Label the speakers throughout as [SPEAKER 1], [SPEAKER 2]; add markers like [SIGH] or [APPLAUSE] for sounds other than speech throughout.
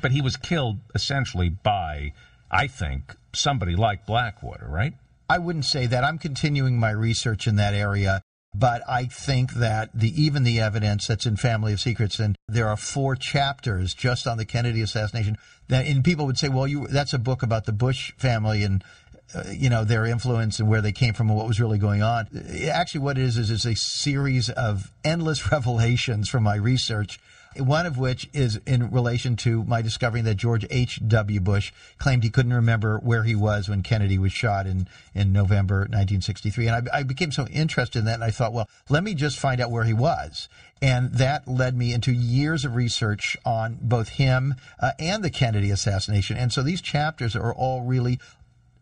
[SPEAKER 1] But he was killed essentially by, I think, somebody like Blackwater, right?
[SPEAKER 2] I wouldn't say that. I'm continuing my research in that area. But I think that the even the evidence that's in Family of Secrets, and there are four chapters just on the Kennedy assassination. That and people would say, well, you that's a book about the Bush family and uh, you know their influence and where they came from and what was really going on. Actually, what it is is it's a series of endless [LAUGHS] revelations from my research one of which is in relation to my discovering that George H.W. Bush claimed he couldn't remember where he was when Kennedy was shot in, in November 1963. And I, I became so interested in that, and I thought, well, let me just find out where he was. And that led me into years of research on both him uh, and the Kennedy assassination. And so these chapters are all really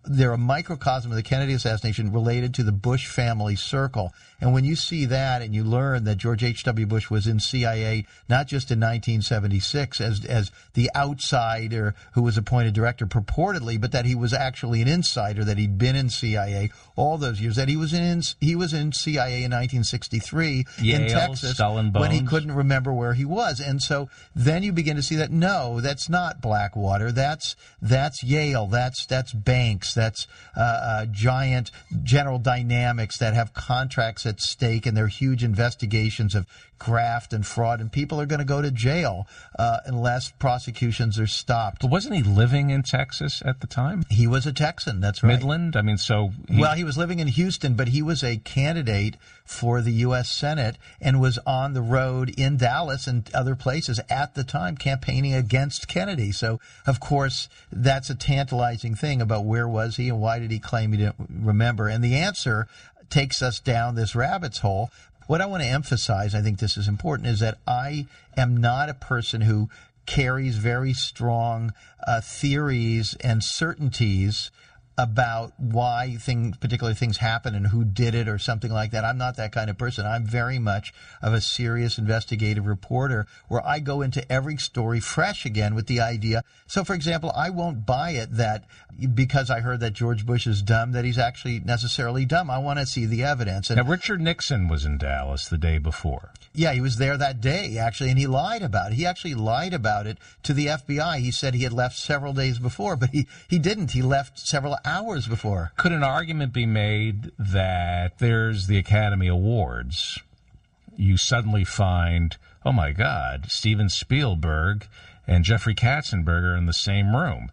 [SPEAKER 2] they're a microcosm of the Kennedy assassination related to the Bush family circle. And when you see that and you learn that George H.W. Bush was in CIA not just in 1976 as, as the outsider who was appointed director purportedly, but that he was actually an insider, that he'd been in CIA all those years, that he was in, he was in CIA in 1963
[SPEAKER 1] Yale,
[SPEAKER 2] in Texas when he couldn't remember where he was. And so then you begin to see that no, that's not Blackwater. That's, that's Yale. That's, that's Banks that's uh, uh, giant General Dynamics that have contracts at stake and they're huge investigations of graft and fraud, and people are going to go to jail uh, unless prosecutions are stopped.
[SPEAKER 1] But wasn't he living in Texas at the time?
[SPEAKER 2] He was a Texan. That's right.
[SPEAKER 1] Midland. I mean, so
[SPEAKER 2] he... well, he was living in Houston, but he was a candidate for the U.S. Senate and was on the road in Dallas and other places at the time campaigning against Kennedy. So, of course, that's a tantalizing thing about where was he and why did he claim he didn't remember? And the answer takes us down this rabbit's hole what I want to emphasize, I think this is important, is that I am not a person who carries very strong uh, theories and certainties about why thing, particular things happen and who did it or something like that. I'm not that kind of person. I'm very much of a serious investigative reporter where I go into every story fresh again with the idea. So, for example, I won't buy it that because I heard that George Bush is dumb, that he's actually necessarily dumb. I want to see the evidence.
[SPEAKER 1] And now, Richard Nixon was in Dallas the day before.
[SPEAKER 2] Yeah, he was there that day, actually, and he lied about it. He actually lied about it to the FBI. He said he had left several days before, but he, he didn't. He left several hours before.
[SPEAKER 1] Could an argument be made that there's the Academy Awards? You suddenly find, oh my God, Steven Spielberg and Jeffrey Katzenberg are in the same room.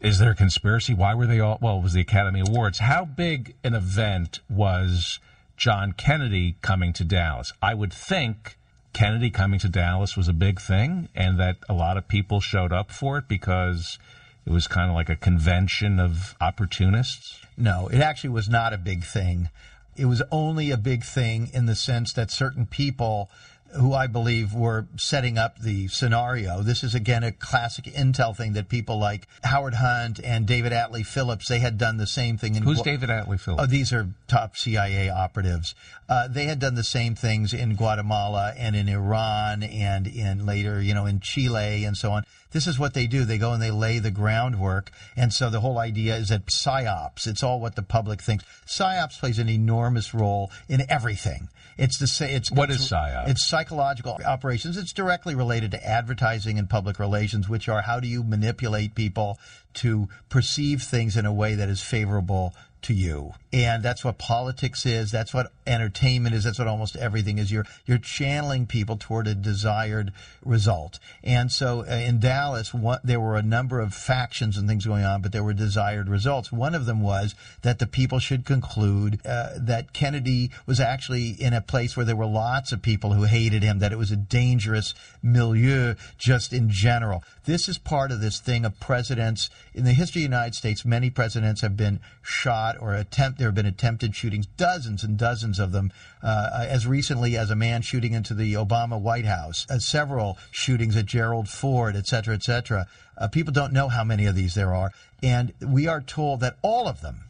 [SPEAKER 1] Is there a conspiracy? Why were they all? Well, it was the Academy Awards. How big an event was John Kennedy coming to Dallas? I would think Kennedy coming to Dallas was a big thing and that a lot of people showed up for it because it was kind of like a convention of opportunists?
[SPEAKER 2] No, it actually was not a big thing. It was only a big thing in the sense that certain people who I believe were setting up the scenario. This is again a classic intel thing that people like Howard Hunt and David Atlee Phillips they had done the same thing. In
[SPEAKER 1] Who's Gu- David Atlee Phillips?
[SPEAKER 2] Oh, these are top CIA operatives. Uh, they had done the same things in Guatemala and in Iran and in later, you know, in Chile and so on. This is what they do. They go and they lay the groundwork. And so the whole idea is that psyops, it's all what the public thinks. Psyops plays an enormous role in everything. It's the say it's
[SPEAKER 1] what is psyops?
[SPEAKER 2] It's psychological operations. It's directly related to advertising and public relations, which are how do you manipulate people to perceive things in a way that is favorable to you. And that's what politics is. That's what entertainment is. That's what almost everything is. You're, you're channeling people toward a desired result. And so uh, in Dallas, there were a number of factions and things going on, but there were desired results. One of them was that the people should conclude uh, that Kennedy was actually in a place where there were lots of people who hated him, that it was a dangerous milieu just in general. This is part of this thing of presidents. In the history of the United States, many presidents have been shot or attempt. There have been attempted shootings, dozens and dozens of them, uh, as recently as a man shooting into the Obama White House, uh, several shootings at Gerald Ford, et cetera, et cetera. Uh, people don't know how many of these there are, and we are told that all of them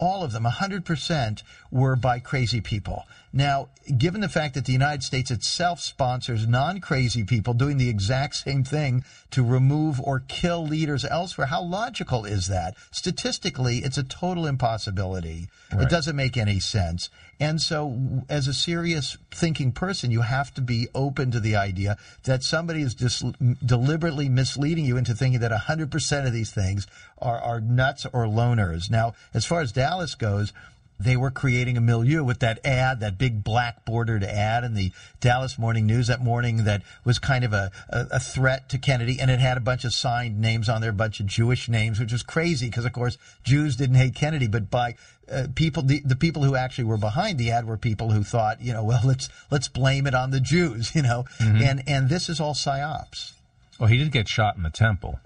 [SPEAKER 2] all of them, 100%, were by crazy people. Now, given the fact that the United States itself sponsors non crazy people doing the exact same thing to remove or kill leaders elsewhere, how logical is that? Statistically, it's a total impossibility. Right. It doesn't make any sense. And so, as a serious thinking person, you have to be open to the idea that somebody is dis- deliberately misleading you into thinking that 100% of these things are, are nuts or loners. Now, as far as Dallas goes, they were creating a milieu with that ad, that big black bordered ad in the Dallas Morning News that morning that was kind of a, a, a, threat to Kennedy. And it had a bunch of signed names on there, a bunch of Jewish names, which was crazy because, of course, Jews didn't hate Kennedy, but by uh, people, the, the people who actually were behind the ad were people who thought, you know, well, let's, let's blame it on the Jews, [LAUGHS] you know, mm-hmm. and, and this is all psyops.
[SPEAKER 1] Well, he did get shot in the temple.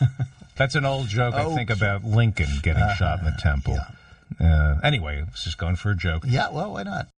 [SPEAKER 1] [LAUGHS] That's an old joke, oh, I think, about Lincoln getting uh, shot in the temple.
[SPEAKER 2] Yeah.
[SPEAKER 1] Uh, anyway, I was just going for a joke.
[SPEAKER 2] Yeah, well, why not?